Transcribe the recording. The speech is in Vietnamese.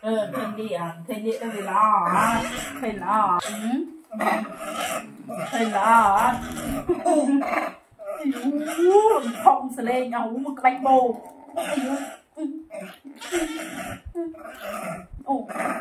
ừ thân đi à? Thân đi tao bị lo thân lo ừ. thân lo không sờ lên nhau một cái bánh bồ. 哦。